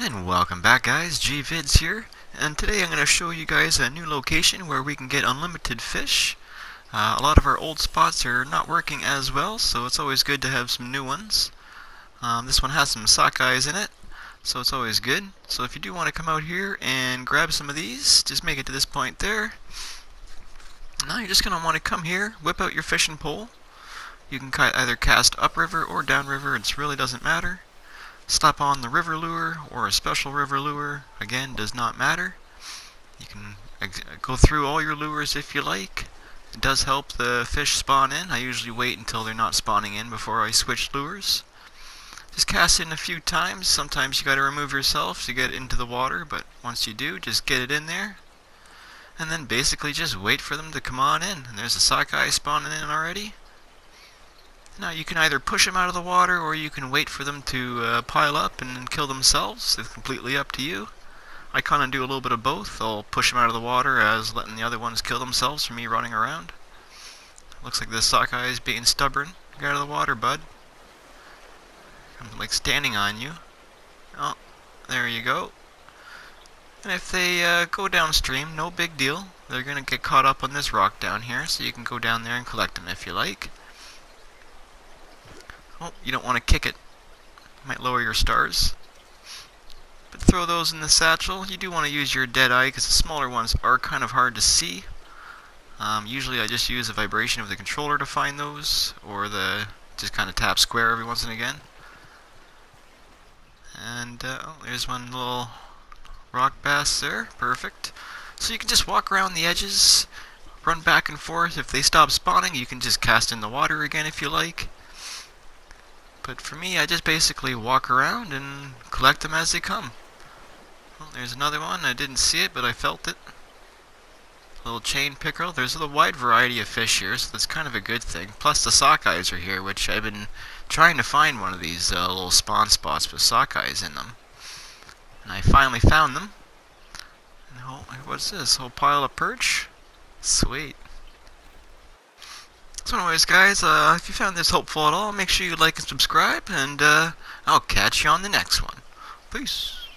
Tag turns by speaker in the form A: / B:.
A: And welcome back guys, GVids here, and today I'm going to show you guys a new location where we can get unlimited fish. Uh, a lot of our old spots are not working as well, so it's always good to have some new ones. Um, this one has some sockeyes in it, so it's always good. So if you do want to come out here and grab some of these, just make it to this point there. Now you're just going to want to come here, whip out your fishing pole. You can either cast upriver or downriver, it really doesn't matter. Stop on the river lure or a special river lure, again, does not matter. You can go through all your lures if you like. It does help the fish spawn in. I usually wait until they're not spawning in before I switch lures. Just cast in a few times. Sometimes you gotta remove yourself to get into the water, but once you do, just get it in there. And then basically just wait for them to come on in. And there's a sockeye spawning in already. Now you can either push them out of the water or you can wait for them to uh, pile up and kill themselves. It's completely up to you. I kind of do a little bit of both. I'll push them out of the water as letting the other ones kill themselves for me running around. Looks like this sockeye is being stubborn. Get out of the water, bud. I'm like standing on you. Oh, there you go. And if they uh, go downstream, no big deal. They're going to get caught up on this rock down here, so you can go down there and collect them if you like. Oh, you don't want to kick it. Might lower your stars. But throw those in the satchel. You do want to use your dead eye because the smaller ones are kind of hard to see. Um, usually I just use the vibration of the controller to find those, or the just kind of tap square every once and again. And uh, oh, there's one little rock bass there, perfect. So you can just walk around the edges, run back and forth. If they stop spawning, you can just cast in the water again if you like. But for me, I just basically walk around and collect them as they come. Well, there's another one. I didn't see it, but I felt it. Little chain pickerel. There's a wide variety of fish here, so that's kind of a good thing. Plus the sockeyes are here, which I've been trying to find one of these uh, little spawn spots with sockeyes in them. And I finally found them. And oh, what's this? Whole pile of perch? Sweet. So anyways, guys, uh, if you found this helpful at all, make sure you like and subscribe, and uh, I'll catch you on the next one. Peace.